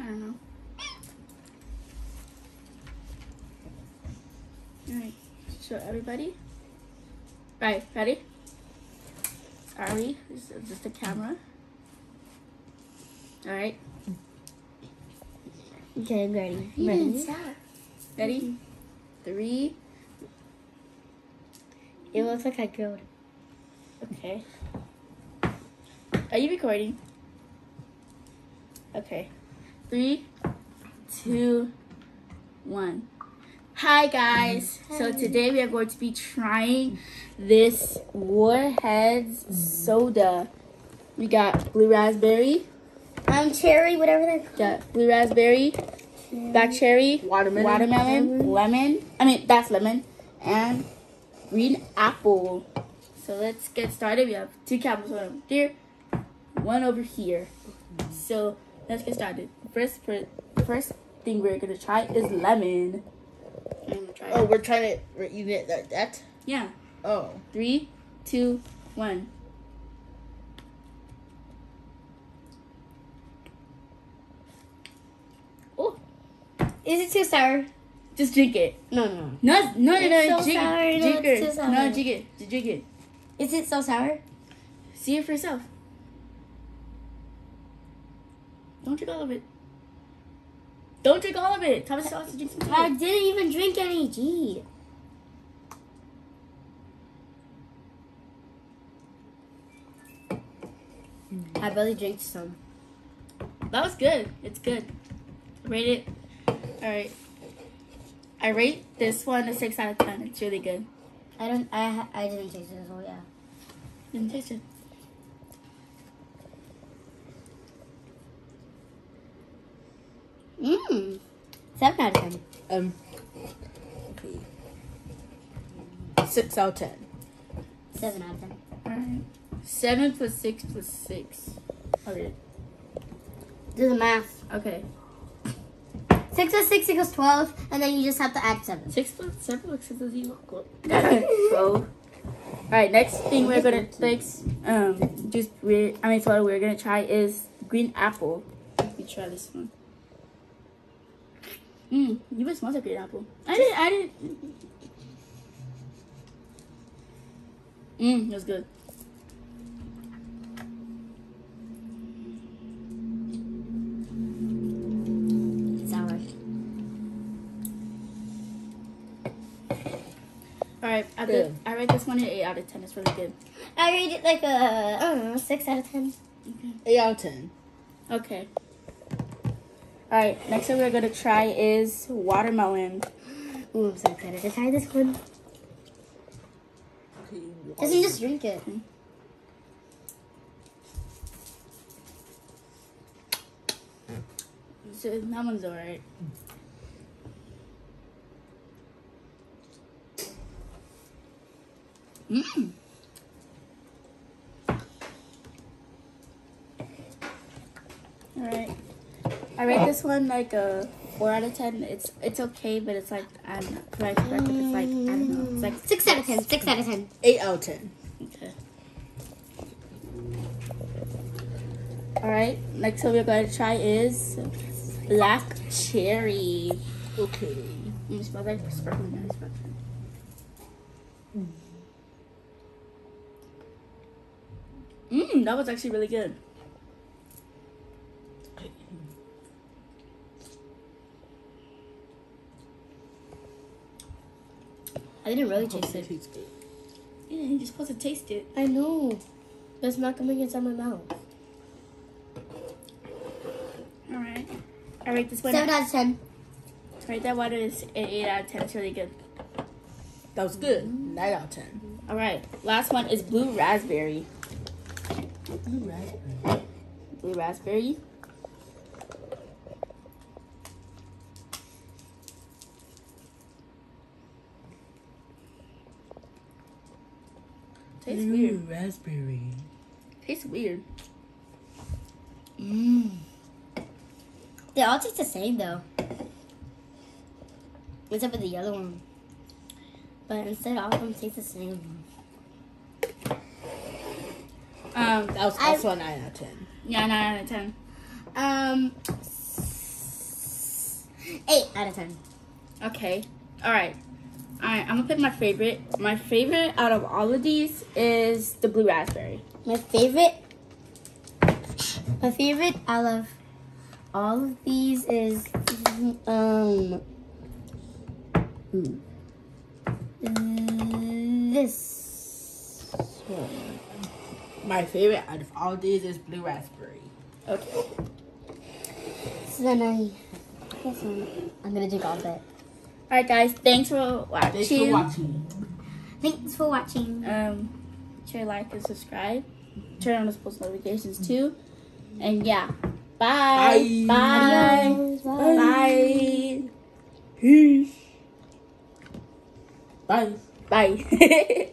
I don't know. Alright, show everybody. Right, ready? Sorry, this is just a camera. Alright, Okay, I'm ready. You Ready? didn't ready? Mm-hmm. Three, It looks like I grilled. okay. Are you recording? Okay. Three, two, one. Hi guys. So today we are going to be trying this Warheads soda. We got blue raspberry, Um, cherry, whatever they call got blue raspberry, black cherry, Watermelon. watermelon, lemon. I mean that's lemon, and green apple. So let's get started. We have two capsules, one over here, one over here. So let's get started. First, fir- first thing we're gonna try is lemon. Try Oh, it. we're trying to re- you get that. That. Yeah. Oh. Three, two, one. Oh, Is it too sour? just drink it. No, no. No, no, no, It's no. so drink sour, it. no, it. too sour. No, drink it. Just drink it. Is it so sour? See it for yourself. Don't drink all of it. Don't drink all of it. Thomas also drink some. I didn't even drink any. Gee. I barely drank some. That was good. It's good. Rate it. All right. I rate this one a six out of ten. It's really good. I don't. I I didn't taste it. So yeah. Didn't taste it. Mmm. Seven out of ten. Um. Okay. Six out of ten. Seven out of ten. Seven plus six plus six. Okay. Do the math. Okay. Six plus six equals twelve, and then you just have to add seven. Six plus seven looks as equal. Twelve. All right. Next thing we're gonna next um just we I mean what we're gonna try is green apple. Let me try this one. Mmm, you even smells like green apple. I didn't. I didn't. Mmm, it was good. It's sour. All right, I did. I rate this one an eight out of ten. It's really good. I rate it like a I don't know six out of ten. Eight out of ten. Okay. All right. Next thing we're gonna try is watermelon. Ooh, I'm so excited to try this one. Doesn't just drink it. So that one's alright. Mmm. Alright. I rate this one like a four out of ten. It's it's okay, but it's like I don't know. Like breakfast, it's like I don't know. It's like Six out of ten. Six out of ten. Eight out of ten. Okay. Alright, next one we're going to try is black cherry. Okay. Mm, it smells like sparkling. Mmm, that was actually really good. I didn't really taste it it. tastes good. Yeah, you're supposed to taste it. I know. But it's not coming inside my mouth. Alright. I rate this one. Seven out of ten. Rate that water is an 8 out of 10. It's really good. That was good. Nine out of ten. Alright, last one is blue raspberry. Blue raspberry. Blue raspberry. Tastes weird. Raspberry. Tastes weird. Mmm. They all taste the same though. Except for the yellow one. But instead all of them taste the same. Um, That was also a nine out of ten. yeah, 9 out of 10. Um eight out of ten. Okay. All right. All right. I'm gonna pick my favorite. My favorite out of all of these is the blue raspberry. My favorite, my favorite out of all of these is um hmm, this one. My favorite out of all these is blue raspberry. Okay. So then I, I guess I'm, I'm gonna drink all of it. All right, guys. Thanks for watching. Thanks for watching. Thanks for watching. Um, share, like, and subscribe. Turn on those post notifications too. And yeah. Bye. Bye. Bye. Bye. Bye. Peace. Bye. Bye.